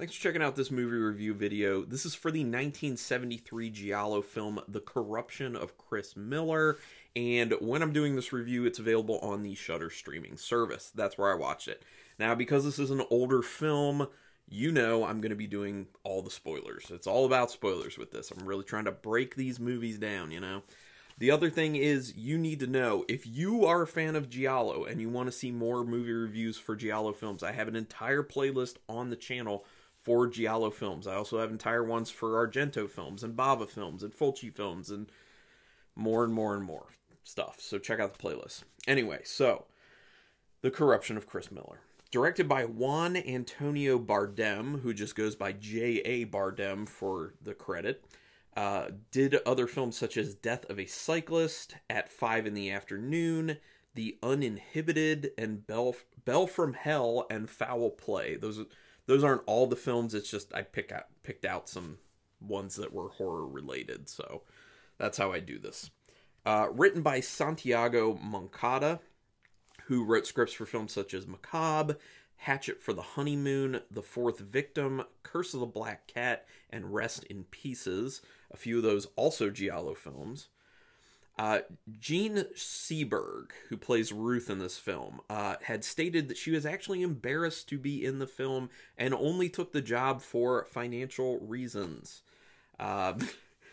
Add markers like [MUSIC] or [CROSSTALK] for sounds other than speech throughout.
Thanks for checking out this movie review video. This is for the 1973 Giallo film The Corruption of Chris Miller. And when I'm doing this review, it's available on the Shudder streaming service. That's where I watched it. Now, because this is an older film, you know I'm going to be doing all the spoilers. It's all about spoilers with this. I'm really trying to break these movies down, you know? The other thing is, you need to know if you are a fan of Giallo and you want to see more movie reviews for Giallo films, I have an entire playlist on the channel for Giallo films. I also have entire ones for Argento films and Bava films and Fulci films and more and more and more stuff. So check out the playlist. Anyway, so The Corruption of Chris Miller. Directed by Juan Antonio Bardem, who just goes by J.A. Bardem for the credit. Uh, did other films such as Death of a Cyclist, At Five in the Afternoon, The Uninhibited, and Bell, Bell from Hell and Foul Play. Those are those aren't all the films. It's just I pick out picked out some ones that were horror related. So that's how I do this. Uh, written by Santiago Moncada, who wrote scripts for films such as Macabre, Hatchet for the Honeymoon, The Fourth Victim, Curse of the Black Cat, and Rest in Pieces. A few of those also Giallo films. Uh, Jean Seberg, who plays Ruth in this film, uh, had stated that she was actually embarrassed to be in the film and only took the job for financial reasons. Uh,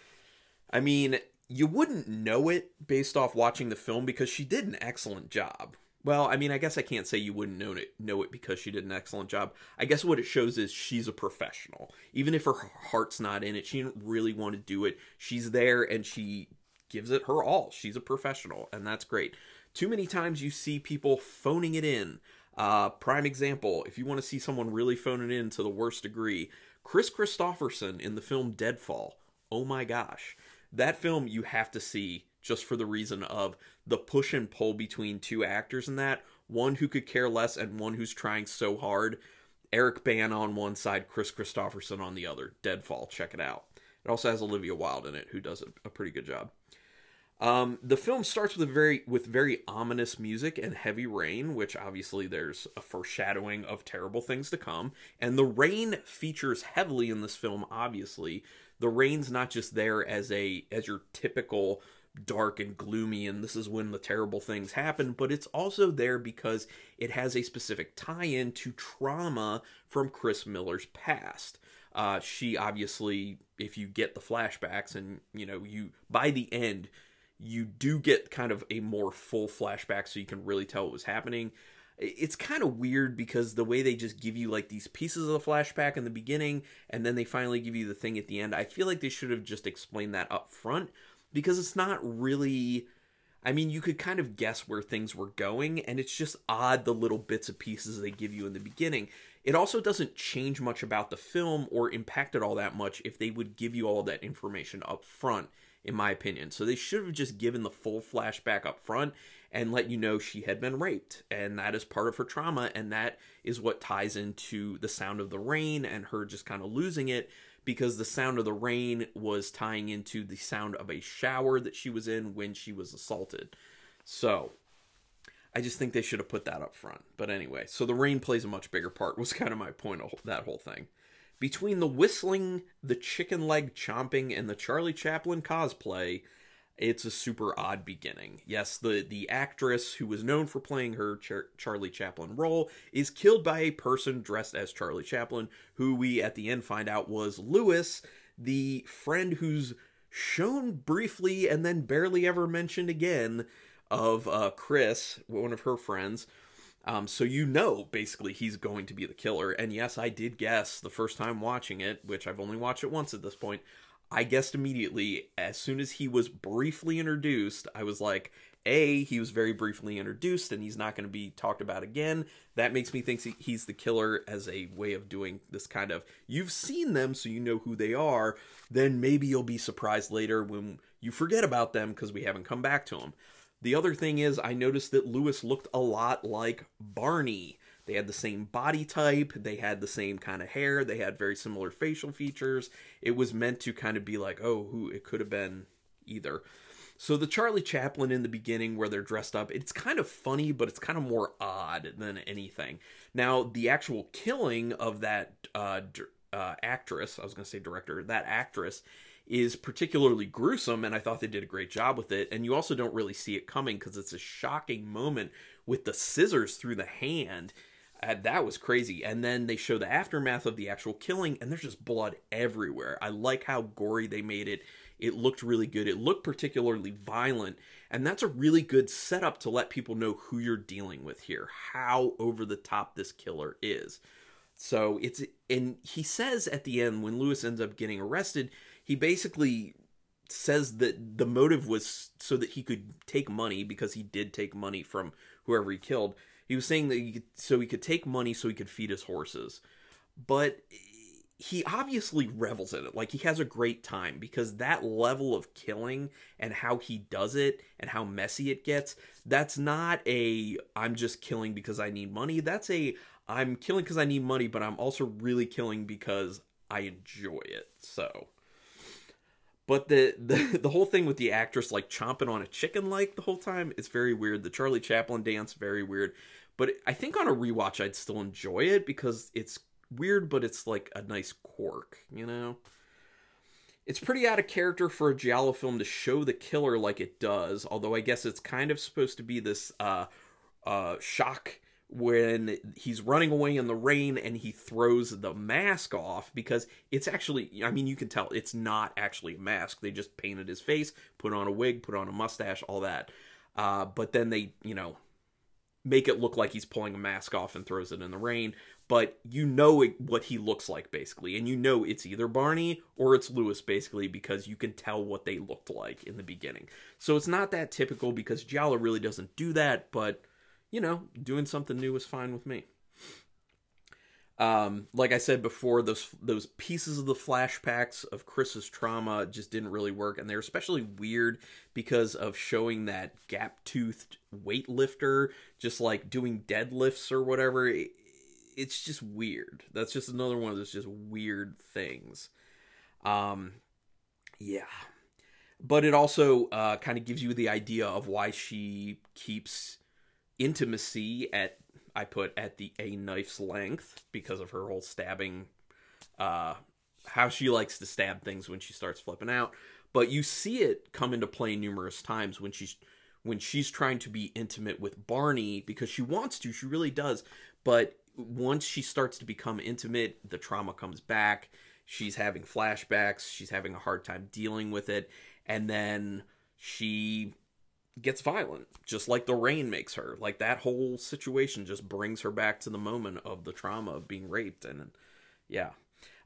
[LAUGHS] I mean, you wouldn't know it based off watching the film because she did an excellent job. Well, I mean, I guess I can't say you wouldn't know it know it because she did an excellent job. I guess what it shows is she's a professional. Even if her heart's not in it, she didn't really want to do it. She's there and she gives it her all. She's a professional, and that's great. Too many times you see people phoning it in. Uh, prime example, if you want to see someone really phone it in to the worst degree, Kris Kristofferson in the film Deadfall. Oh my gosh. That film you have to see just for the reason of the push and pull between two actors in that. One who could care less and one who's trying so hard. Eric Bana on one side, Kris Kristofferson on the other. Deadfall, check it out. It also has Olivia Wilde in it, who does a, a pretty good job. Um, the film starts with very with very ominous music and heavy rain, which obviously there's a foreshadowing of terrible things to come. And the rain features heavily in this film. Obviously, the rain's not just there as a as your typical dark and gloomy and this is when the terrible things happen, but it's also there because it has a specific tie-in to trauma from Chris Miller's past. Uh, she obviously, if you get the flashbacks and you know you by the end you do get kind of a more full flashback so you can really tell what was happening. It's kind of weird because the way they just give you like these pieces of the flashback in the beginning and then they finally give you the thing at the end. I feel like they should have just explained that up front because it's not really I mean, you could kind of guess where things were going, and it's just odd the little bits of pieces they give you in the beginning. It also doesn't change much about the film or impact it all that much if they would give you all that information up front in my opinion. So they should have just given the full flashback up front and let you know she had been raped and that is part of her trauma and that is what ties into the sound of the rain and her just kind of losing it because the sound of the rain was tying into the sound of a shower that she was in when she was assaulted. So, I just think they should have put that up front. But anyway, so the rain plays a much bigger part was kind of my point of that whole thing. Between the whistling, the chicken leg chomping, and the Charlie Chaplin cosplay, it's a super odd beginning. Yes, the the actress who was known for playing her Char- Charlie Chaplin role is killed by a person dressed as Charlie Chaplin, who we at the end find out was Lewis, the friend who's shown briefly and then barely ever mentioned again of uh, Chris, one of her friends. Um, so you know basically he's going to be the killer. And yes, I did guess the first time watching it, which I've only watched it once at this point. I guessed immediately as soon as he was briefly introduced, I was like, A, he was very briefly introduced and he's not going to be talked about again. That makes me think he's the killer as a way of doing this kind of you've seen them so you know who they are. Then maybe you'll be surprised later when you forget about them because we haven't come back to them. The other thing is, I noticed that Lewis looked a lot like Barney. They had the same body type, they had the same kind of hair, they had very similar facial features. It was meant to kind of be like, oh, who it could have been either. So the Charlie Chaplin in the beginning where they're dressed up, it's kind of funny, but it's kind of more odd than anything. Now, the actual killing of that uh, uh, actress, I was going to say director, that actress is particularly gruesome, and I thought they did a great job with it. And you also don't really see it coming because it's a shocking moment with the scissors through the hand. Uh, that was crazy. And then they show the aftermath of the actual killing, and there's just blood everywhere. I like how gory they made it. It looked really good. It looked particularly violent. And that's a really good setup to let people know who you're dealing with here, how over the top this killer is. So it's, and he says at the end when Lewis ends up getting arrested, he basically says that the motive was so that he could take money because he did take money from whoever he killed. He was saying that he could, so he could take money so he could feed his horses. But he obviously revels in it. Like he has a great time because that level of killing and how he does it and how messy it gets, that's not a I'm just killing because I need money. That's a I'm killing because I need money, but I'm also really killing because I enjoy it. So but the, the [LAUGHS] the whole thing with the actress like chomping on a chicken like the whole time is very weird. The Charlie Chaplin dance very weird. But I think on a rewatch I'd still enjoy it because it's weird, but it's like a nice quirk, you know. It's pretty out of character for a giallo film to show the killer like it does, although I guess it's kind of supposed to be this uh uh shock when he's running away in the rain and he throws the mask off because it's actually I mean you can tell it's not actually a mask. They just painted his face, put on a wig, put on a mustache, all that. Uh, but then they, you know, make it look like he's pulling a mask off and throws it in the rain, but you know it, what he looks like basically and you know it's either Barney or it's Lewis basically because you can tell what they looked like in the beginning. So it's not that typical because Giallo really doesn't do that, but you know, doing something new is fine with me. Um, like I said before, those those pieces of the flashbacks of Chris's trauma just didn't really work, and they're especially weird because of showing that gap toothed weightlifter just like doing deadlifts or whatever. it's just weird. That's just another one of those just weird things. Um, yeah, but it also uh, kind of gives you the idea of why she keeps intimacy at I put at the a knife's length because of her whole stabbing uh how she likes to stab things when she starts flipping out. But you see it come into play numerous times when she's when she's trying to be intimate with Barney because she wants to she really does. But once she starts to become intimate the trauma comes back. She's having flashbacks. She's having a hard time dealing with it. And then she gets violent, just like the rain makes her. Like that whole situation just brings her back to the moment of the trauma of being raped. And yeah.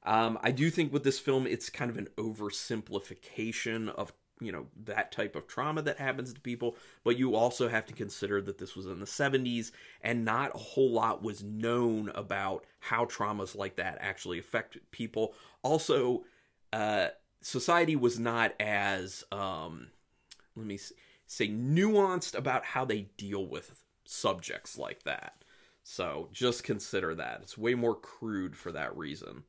Um, I do think with this film, it's kind of an oversimplification of you know that type of trauma that happens to people but you also have to consider that this was in the 70s and not a whole lot was known about how traumas like that actually affect people also uh society was not as um let me see say nuanced about how they deal with subjects like that. So just consider that. It's way more crude for that reason.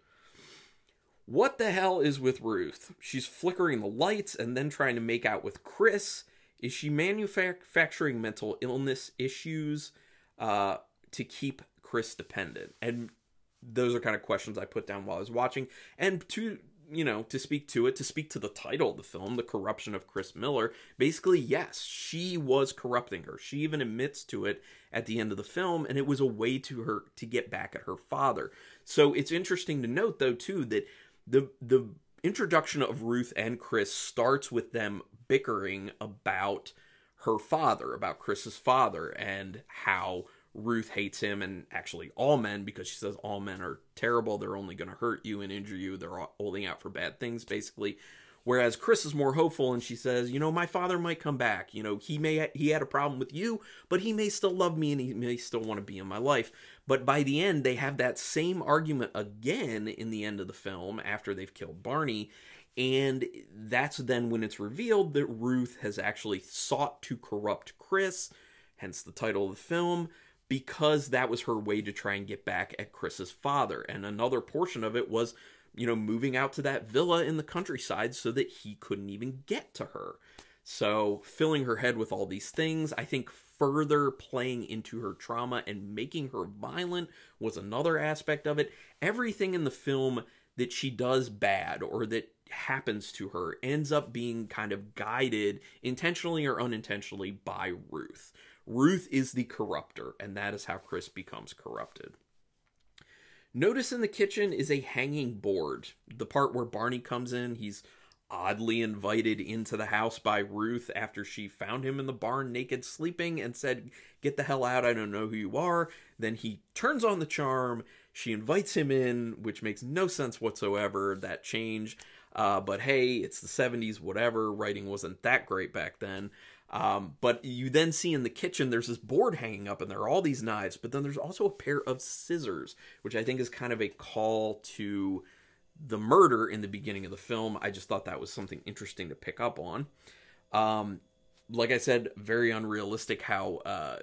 What the hell is with Ruth? She's flickering the lights and then trying to make out with Chris. Is she manufacturing mental illness issues uh, to keep Chris dependent? And those are kind of questions I put down while I was watching. And to you know, to speak to it, to speak to the title of the film, The Corruption of Chris Miller, basically, yes, she was corrupting her. She even admits to it at the end of the film, and it was a way to her to get back at her father. So it's interesting to note, though, too, that the the introduction of Ruth and Chris starts with them bickering about her father, about Chris's father, and how Ruth hates him and actually all men because she says all men are terrible. They're only going to hurt you and injure you. They're holding out for bad things, basically. Whereas Chris is more hopeful and she says, you know, my father might come back. You know, he may he had a problem with you, but he may still love me and he may still want to be in my life. But by the end, they have that same argument again in the end of the film after they've killed Barney. And that's then when it's revealed that Ruth has actually sought to corrupt Chris, hence the title of the film because that was her way to try and get back at Chris's father. And another portion of it was, you know, moving out to that villa in the countryside so that he couldn't even get to her. So, filling her head with all these things, I think further playing into her trauma and making her violent was another aspect of it. Everything in the film that she does bad or that happens to her ends up being kind of guided intentionally or unintentionally by Ruth. Ruth is the corrupter, and that is how Chris becomes corrupted. Notice in the kitchen is a hanging board. The part where Barney comes in, he's oddly invited into the house by Ruth after she found him in the barn naked sleeping and said, Get the hell out, I don't know who you are. Then he turns on the charm. She invites him in, which makes no sense whatsoever, that change. Uh, but hey, it's the 70s, whatever. Writing wasn't that great back then. Um, but you then see in the kitchen there's this board hanging up, and there are all these knives, but then there's also a pair of scissors, which I think is kind of a call to the murder in the beginning of the film. I just thought that was something interesting to pick up on. Um, like I said, very unrealistic how uh,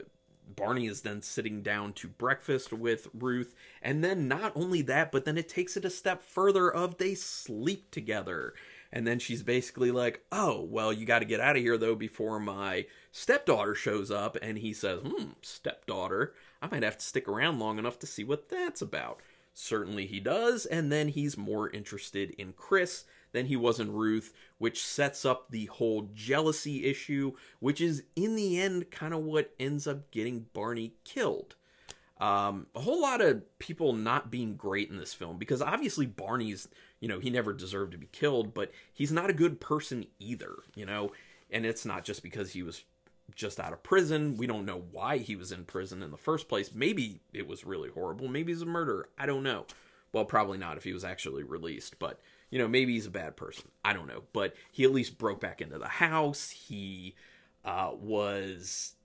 Barney is then sitting down to breakfast with Ruth, and then not only that, but then it takes it a step further of they sleep together. And then she's basically like, "Oh, well, you got to get out of here though before my stepdaughter shows up." And he says, "Hmm, stepdaughter, I might have to stick around long enough to see what that's about." Certainly he does, and then he's more interested in Chris than he was in Ruth, which sets up the whole jealousy issue, which is in the end kind of what ends up getting Barney killed. Um, a whole lot of people not being great in this film because obviously Barney's, you know, he never deserved to be killed, but he's not a good person either, you know, and it's not just because he was just out of prison. We don't know why he was in prison in the first place. Maybe it was really horrible. Maybe he's a murderer. I don't know. Well, probably not if he was actually released, but you know, maybe he's a bad person. I don't know, but he at least broke back into the house. He uh, was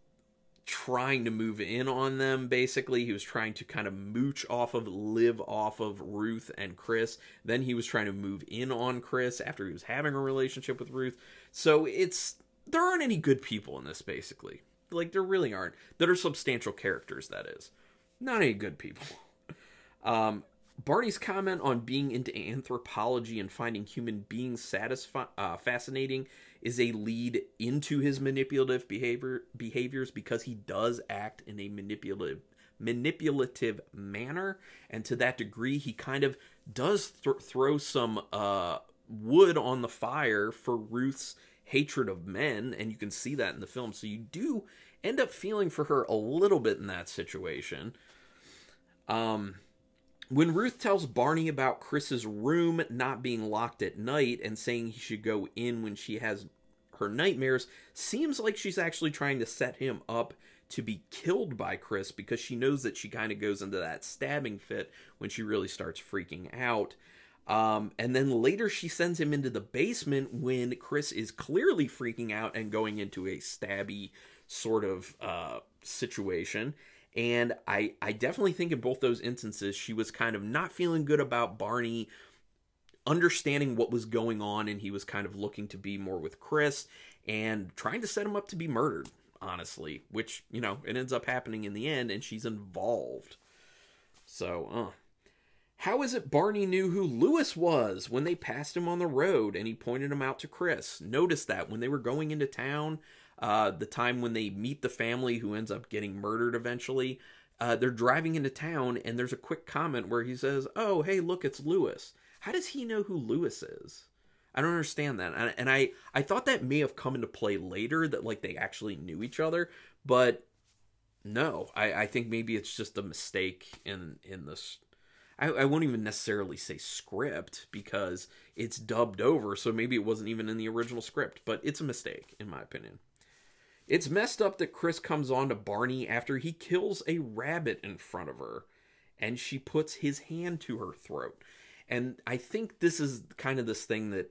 trying to move in on them basically. He was trying to kind of mooch off of live off of ruth and chris. Then he was trying to move in on chris after he was having a relationship with ruth. So it's there aren't any good people in this basically. Like there really aren't. That are substantial characters that is. Not any good people. [LAUGHS] Um Barney's comment on being into anthropology and finding human beings satisfi- uh, fascinating is a lead into his manipulative behavior behaviors because he does act in a manipulative manipulative manner. And to that degree he kind of does th- throw some uh, wood on the fire for Ruth's hatred of men. And you can see that in the film. So you do end up feeling for her a little bit in that situation. Um when Ruth tells Barney about Chris's room not being locked at night and saying he should go in when she has her nightmares, seems like she's actually trying to set him up to be killed by Chris because she knows that she kind of goes into that stabbing fit when she really starts freaking out. Um, and then later she sends him into the basement when Chris is clearly freaking out and going into a stabby sort of uh, situation. And I, I definitely think in both those instances, she was kind of not feeling good about Barney understanding what was going on, and he was kind of looking to be more with Chris and trying to set him up to be murdered, honestly, which, you know, it ends up happening in the end, and she's involved. So, uh. How is it Barney knew who Lewis was when they passed him on the road and he pointed him out to Chris? Notice that when they were going into town, uh, the time when they meet the family who ends up getting murdered eventually. Uh, they're driving into town, and there's a quick comment where he says, "Oh, hey, look, it's Lewis." How does he know who Lewis is? I don't understand that, and, and I I thought that may have come into play later that like they actually knew each other, but no, I I think maybe it's just a mistake in in this. I, I won't even necessarily say script because it's dubbed over, so maybe it wasn't even in the original script, but it's a mistake in my opinion. It's messed up that Chris comes on to Barney after he kills a rabbit in front of her and she puts his hand to her throat. And I think this is kind of this thing that,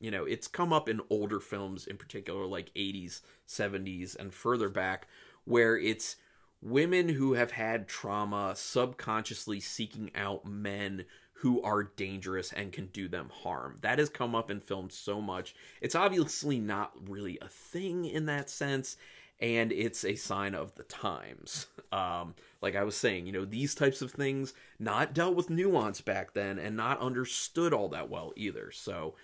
you know, it's come up in older films in particular, like 80s, 70s, and further back, where it's women who have had trauma subconsciously seeking out men who are dangerous and can do them harm. That has come up in films so much. It's obviously not really a thing in that sense, and it's a sign of the times. [LAUGHS] Um, like I was saying, you know, these types of things not dealt with nuance back then and not understood all that well either. So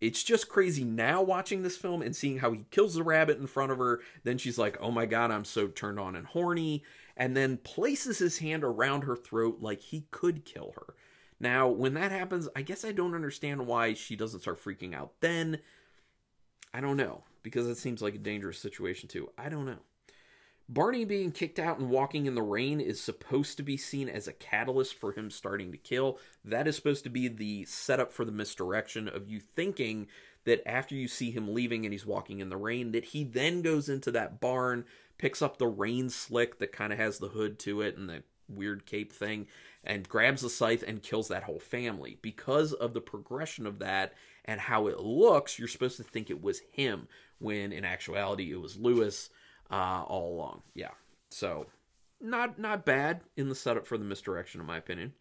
it's just crazy now watching this film and seeing how he kills the rabbit in front of her. Then she's like, oh my god, I'm so turned on and horny. And then places his hand around her throat like he could kill her. Now, when that happens, I guess I don't understand why she doesn't start freaking out then. I don't know, because it seems like a dangerous situation too. I don't know. Barney being kicked out and walking in the rain is supposed to be seen as a catalyst for him starting to kill. That is supposed to be the setup for the misdirection of you thinking that after you see him leaving and he's walking in the rain, that he then goes into that barn, picks up the rain slick that kind of has the hood to it and the weird cape thing, and grabs the scythe and kills that whole family. Because of the progression of that and how it looks, you're supposed to think it was him, when in actuality it was Lewis uh, all along. Yeah. So not not bad in the setup for the misdirection, in my opinion.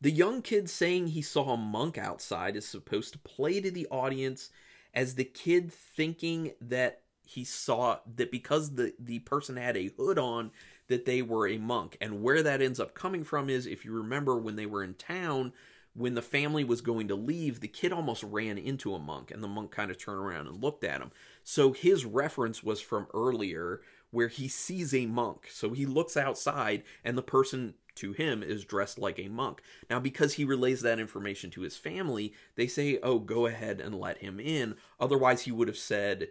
The young kid saying he saw a monk outside is supposed to play to the audience as the kid thinking that he saw that because the the person had a hood on that they were a monk and where that ends up coming from is if you remember when they were in town when the family was going to leave, the kid almost ran into a monk, and the monk kind of turned around and looked at him. So his reference was from earlier, where he sees a monk. So he looks outside, and the person to him is dressed like a monk. Now, because he relays that information to his family, they say, Oh, go ahead and let him in. Otherwise, he would have said,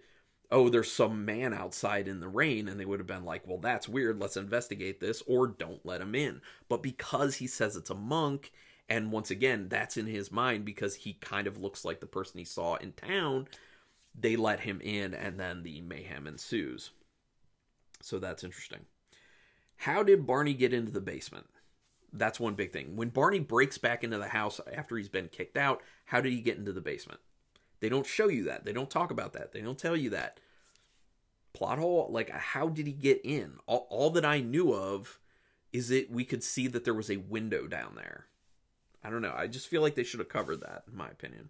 Oh, there's some man outside in the rain. And they would have been like, Well, that's weird. Let's investigate this, or don't let him in. But because he says it's a monk, and once again, that's in his mind because he kind of looks like the person he saw in town. They let him in, and then the mayhem ensues. So that's interesting. How did Barney get into the basement? That's one big thing. When Barney breaks back into the house after he's been kicked out, how did he get into the basement? They don't show you that. They don't talk about that. They don't tell you that. Plot hole, like, how did he get in? All, all that I knew of is that we could see that there was a window down there I don't know. I just feel like they should have covered that, in my opinion.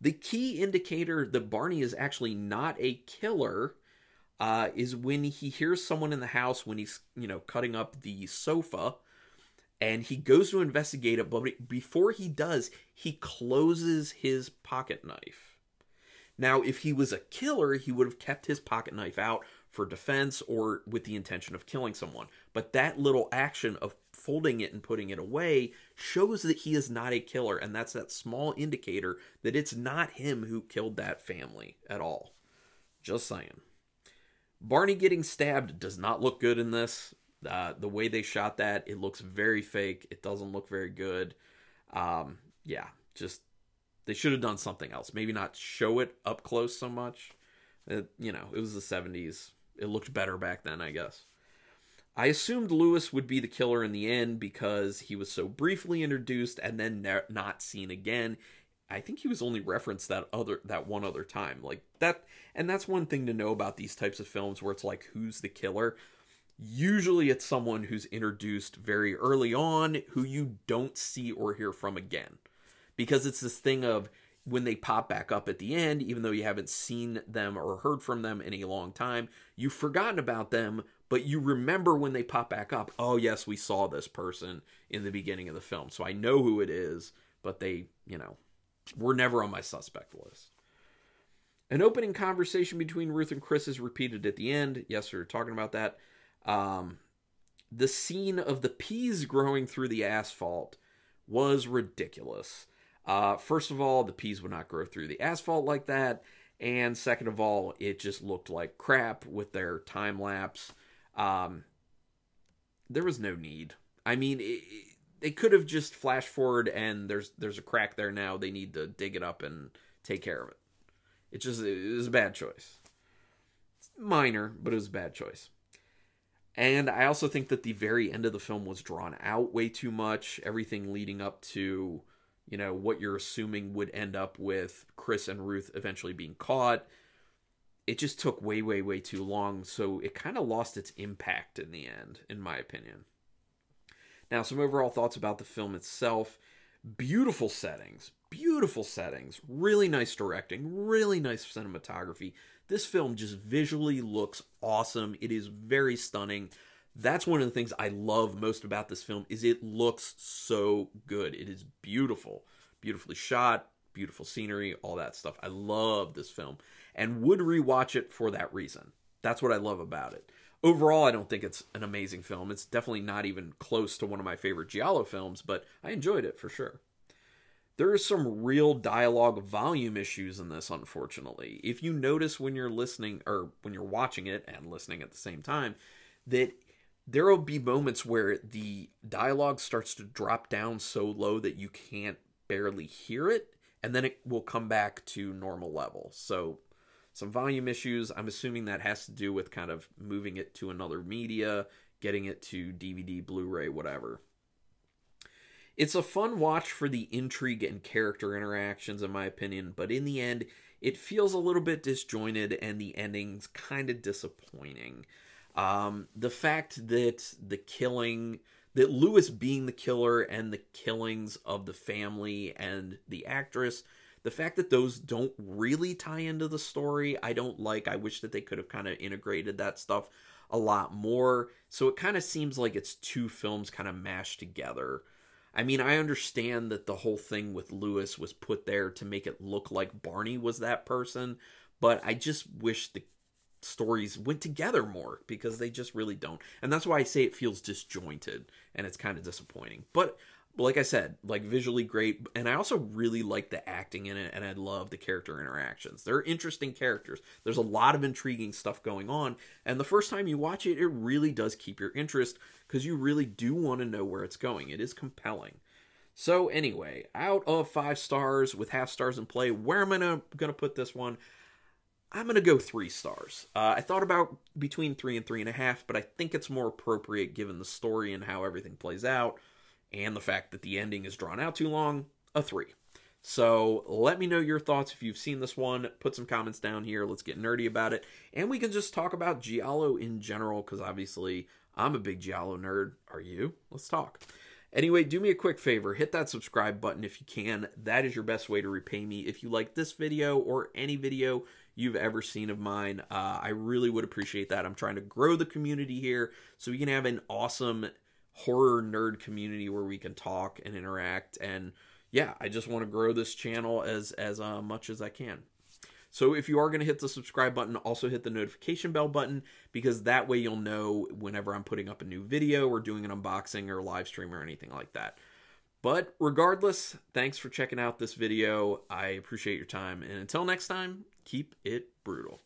The key indicator that Barney is actually not a killer uh, is when he hears someone in the house when he's, you know, cutting up the sofa and he goes to investigate it, but before he does, he closes his pocket knife. Now, if he was a killer, he would have kept his pocket knife out for defense or with the intention of killing someone. But that little action of folding it and putting it away shows that he is not a killer. And that's that small indicator that it's not him who killed that family at all. Just saying. Barney getting stabbed does not look good in this. Uh, the way they shot that, it looks very fake. It doesn't look very good. Um, yeah, just they should have done something else. Maybe not show it up close so much. It, you know, it was the 70s. It looked better back then, I guess. I assumed Lewis would be the killer in the end because he was so briefly introduced and then ne- not seen again. I think he was only referenced that other that one other time. Like that and that's one thing to know about these types of films where it's like who's the killer? Usually it's someone who's introduced very early on who you don't see or hear from again. Because it's this thing of when they pop back up at the end, even though you haven't seen them or heard from them in a long time, you've forgotten about them, but you remember when they pop back up, oh, yes, we saw this person in the beginning of the film. So I know who it is, but they, you know, were never on my suspect list. An opening conversation between Ruth and Chris is repeated at the end. Yes, we are talking about that. Um, the scene of the peas growing through the asphalt was ridiculous. Uh, first of all, the peas would not grow through the asphalt like that. And second of all, it just looked like crap with their time lapse. Um, there was no need. I mean, it, they could have just flash forward and there's there's a crack there now. They need to dig it up and take care of it. It just it was a bad choice. It's minor, but it was a bad choice. And I also think that the very end of the film was drawn out way too much. Everything leading up to, you know, what you're assuming would end up with Chris and Ruth eventually being caught it just took way, way, way too long. So it kind of lost its impact in the end, in my opinion. Now, some overall thoughts about the film itself beautiful settings, beautiful settings, really nice directing, really nice cinematography. This film just visually looks awesome. It is very stunning. That's one of the things I love most about this film is it looks so good. It is beautiful, beautifully shot, beautiful scenery, all that stuff. I love this film and would rewatch it for that reason. That's what I love about it. Overall, I don't think it's an amazing film. It's definitely not even close to one of my favorite Giallo films, but I enjoyed it for sure. There is some real dialogue volume issues in this, unfortunately. If you notice when you're listening, or when you're watching it and listening at the same time, that there will be moments where the dialogue starts to drop down so low that you can't barely hear it, and then it will come back to normal level. So, some volume issues. I'm assuming that has to do with kind of moving it to another media, getting it to DVD, Blu ray, whatever. It's a fun watch for the intrigue and character interactions, in my opinion, but in the end, it feels a little bit disjointed and the ending's kind of disappointing. Um, the fact that the killing, that Lewis being the killer and the killings of the family and the actress, the fact that those don't really tie into the story, I don't like. I wish that they could have kind of integrated that stuff a lot more. So it kind of seems like it's two films kind of mashed together. I mean, I understand that the whole thing with Lewis was put there to make it look like Barney was that person, but I just wish the stories went together more because they just really don't. And that's why I say it feels disjointed and it's kind of disappointing. But like I said, like visually great, and I also really like the acting in it, and I love the character interactions. They're interesting characters. There's a lot of intriguing stuff going on, and the first time you watch it, it really does keep your interest because you really do want to know where it's going. It is compelling. So anyway, out of five stars with half stars in play, where am I gonna, put this one? I'm gonna go three stars. Uh, I thought about between three and three and a half, but I think it's more appropriate given the story and how everything plays out and the fact that the ending is drawn out too long, a 3. So let me know your thoughts if you've seen this one. Put some comments down here. Let's get nerdy about it. And we can just talk about Giallo in general, because obviously I'm a big Giallo nerd. Are you? Let's talk. Anyway, do me a quick favor. Hit that subscribe button if you can. That is your best way to repay me. If you like this video or any video you've ever seen of mine, uh, I really would appreciate that. I'm trying to grow the community here so we can have an awesome horror nerd community where we can talk and interact. And yeah i just want to grow this channel as as uh, much as i can. So if you are going to hit the subscribe button also hit the notification bell button because that way you'll know whenever i'm putting up a new video or doing an unboxing or live stream or anything like that. But regardless thanks for checking out this video. I appreciate your time. And until next time keep it brutal